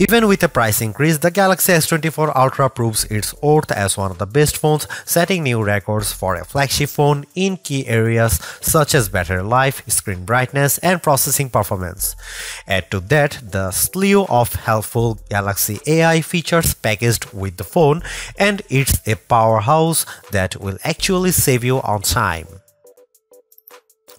Even with a price increase, the Galaxy S24 Ultra proves its worth as one of the best phones, setting new records for a flagship phone in key areas such as battery life, screen brightness, and processing performance. Add to that the slew of helpful Galaxy AI features packaged with the phone, and it's a powerhouse that will actually save you on time.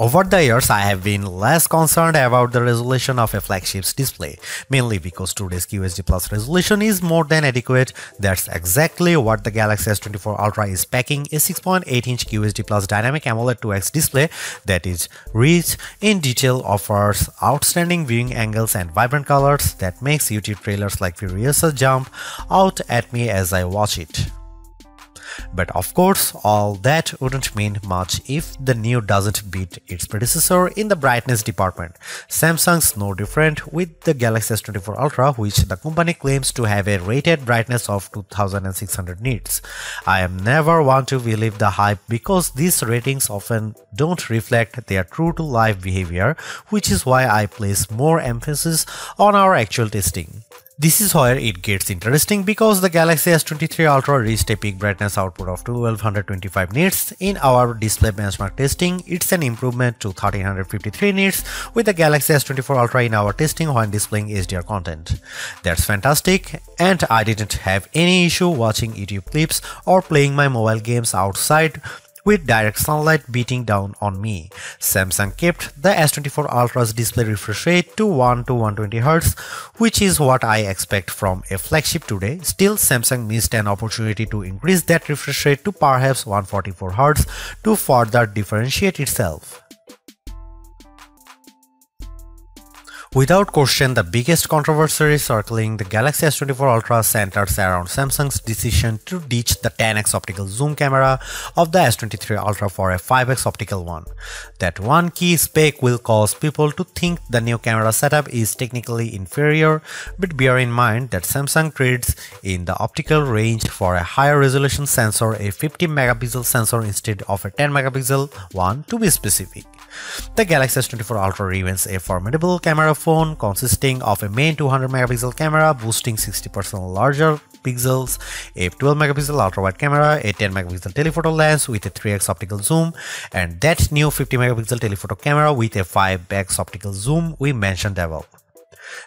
Over the years, I have been less concerned about the resolution of a flagship's display, mainly because today's QHD Plus resolution is more than adequate. That's exactly what the Galaxy S24 Ultra is packing, a 6.8-inch QHD Plus Dynamic AMOLED 2X display that is rich in detail, offers outstanding viewing angles and vibrant colors that makes YouTube trailers like Furiosa jump out at me as I watch it. But of course, all that wouldn't mean much if the new doesn't beat its predecessor in the brightness department. Samsung's no different with the Galaxy S24 Ultra, which the company claims to have a rated brightness of 2600 nits. I am never one to believe the hype because these ratings often don't reflect their true to life behavior, which is why I place more emphasis on our actual testing. This is where it gets interesting because the Galaxy S23 Ultra reached a peak brightness output of 1225 nits. In our display benchmark testing, it's an improvement to 1353 nits with the Galaxy S24 Ultra in our testing when displaying HDR content. That's fantastic and I didn't have any issue watching YouTube clips or playing my mobile games outside with direct sunlight beating down on me. Samsung kept the S24 Ultra's display refresh rate to 1 to 120Hz, which is what I expect from a flagship today. Still, Samsung missed an opportunity to increase that refresh rate to perhaps 144Hz to further differentiate itself. Without question, the biggest controversy circling the Galaxy S24 Ultra centers around Samsung's decision to ditch the 10x optical zoom camera of the S23 Ultra for a 5x optical one. That one key spec will cause people to think the new camera setup is technically inferior, but bear in mind that Samsung trades in the optical range for a higher resolution sensor, a 50 megapixel sensor instead of a 10 megapixel one to be specific. The Galaxy S24 Ultra remains a formidable camera phone consisting of a main 200 megapixel camera boosting 60% larger pixels, a 12 megapixel ultra wide camera, a 10 megapixel telephoto lens with a 3x optical zoom, and that new 50 megapixel telephoto camera with a 5x optical zoom we mentioned above.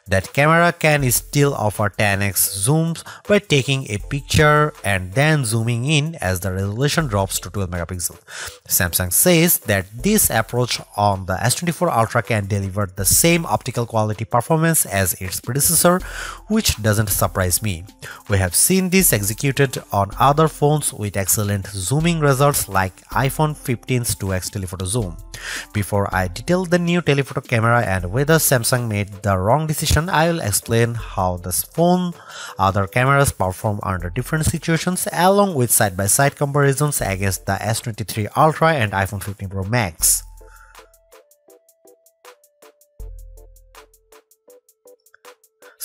That camera can still offer 10x zooms by taking a picture and then zooming in as the resolution drops to 12 megapixels. Samsung says that this approach on the S24 Ultra can deliver the same optical quality performance as its predecessor, which doesn't surprise me. We have seen this executed on other phones with excellent zooming results like iPhone 15's 2x telephoto zoom. Before I detail the new telephoto camera and whether Samsung made the wrong decision, I will explain how this phone other cameras perform under different situations along with side-by-side -side comparisons against the S23 Ultra and iPhone 15 Pro Max.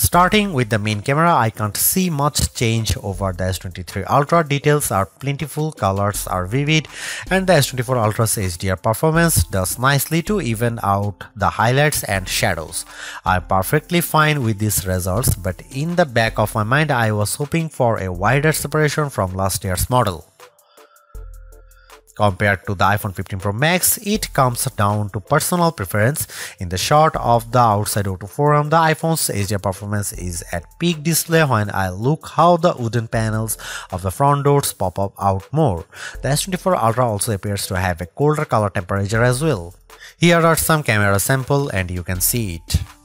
Starting with the main camera, I can't see much change over the S23 Ultra. Details are plentiful, colors are vivid, and the S24 Ultra's HDR performance does nicely to even out the highlights and shadows. I'm perfectly fine with these results, but in the back of my mind, I was hoping for a wider separation from last year's model. Compared to the iPhone 15 Pro Max, it comes down to personal preference. In the shot of the outside auto forum, the iPhone's HDR performance is at peak display when I look how the wooden panels of the front doors pop up out more. The S24 Ultra also appears to have a colder color temperature as well. Here are some camera sample and you can see it.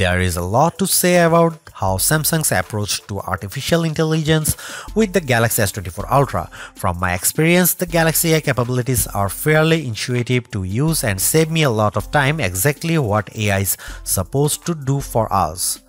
There is a lot to say about how Samsung's approach to artificial intelligence with the Galaxy S24 Ultra. From my experience, the Galaxy AI capabilities are fairly intuitive to use and save me a lot of time exactly what AI is supposed to do for us.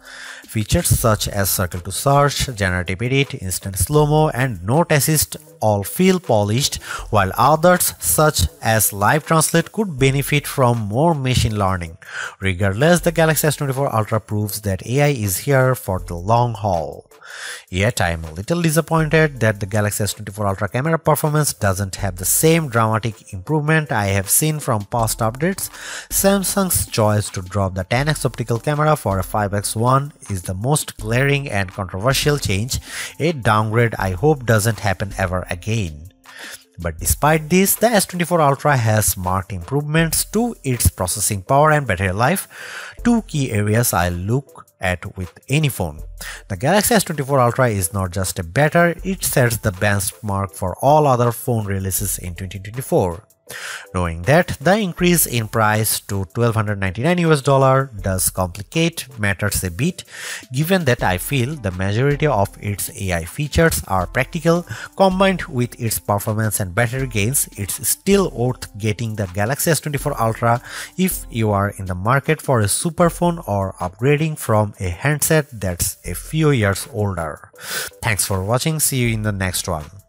Features such as circle to search, generative edit, instant slow-mo and note assist all feel polished, while others such as live translate could benefit from more machine learning. Regardless, the Galaxy S24 Ultra proves that AI is here for the long haul. Yet I am a little disappointed that the Galaxy S24 Ultra camera performance doesn't have the same dramatic improvement I have seen from past updates. Samsung's choice to drop the 10x optical camera for a 5x one is the most glaring and controversial change. A downgrade I hope doesn't happen ever again. But despite this, the S24 Ultra has marked improvements to its processing power and battery life, two key areas I look at with any phone. The Galaxy S24 Ultra is not just a better, it sets the benchmark for all other phone releases in 2024. Knowing that the increase in price to 1299 US dollar does complicate matters a bit, given that I feel the majority of its AI features are practical, combined with its performance and battery gains, it's still worth getting the Galaxy S24 Ultra if you are in the market for a super phone or upgrading from a handset that's a few years older. Thanks for watching, see you in the next one.